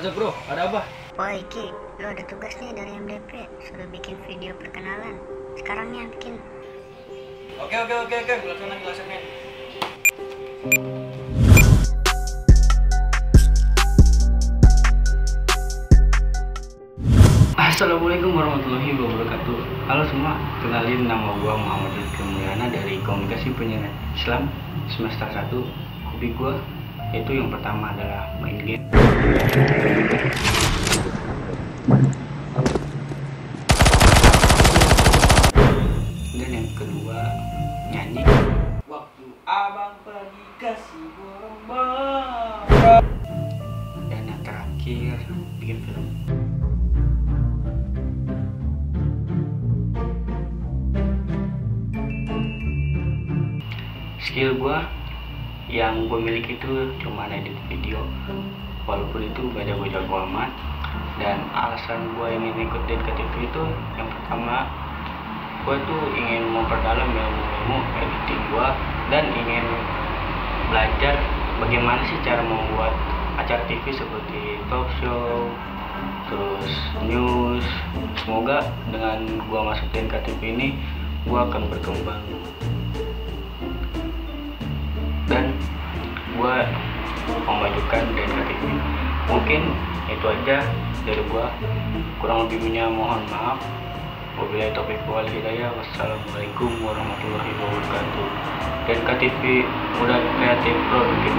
Buset bro, ada apa? Woi Ki, lo ada tugas nih dari MDP Suruh bikin video perkenalan. Sekarang ya bikin Oke oke oke oke, jelasin men. Assalamualaikum warahmatullahi wabarakatuh. Halo semua, kenalin nama gua Muhammad Rizky Mulyana dari Komunikasi Penyiaran Islam semester 1 Hobi gua itu yang pertama adalah main game. Dan yang kedua nyanyi. Waktu abang pergi kasih gerombang Dan yang terakhir bikin film. Skill gua yang gue miliki itu cuma edit video. Walaupun itu gak jago jago amat. Dan alasan gue ingin ikut ke TV itu yang pertama gue tuh ingin memperdalam ilmu-ilmu editing gue dan ingin belajar bagaimana sih cara membuat acara TV seperti talk show terus news. Semoga dengan gue masukin ke TV ini gue akan berkembang memajukan DNK TV mungkin itu aja dari gue kurang lebihnya mohon maaf. Wabillahi taufiq wal hidayah. Wassalamualaikum warahmatullahi wabarakatuh. DNK TV udah kreatif produk